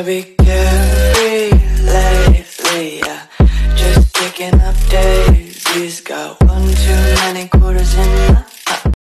To be carefree lately, yeah. Just picking up daisies, got one too many.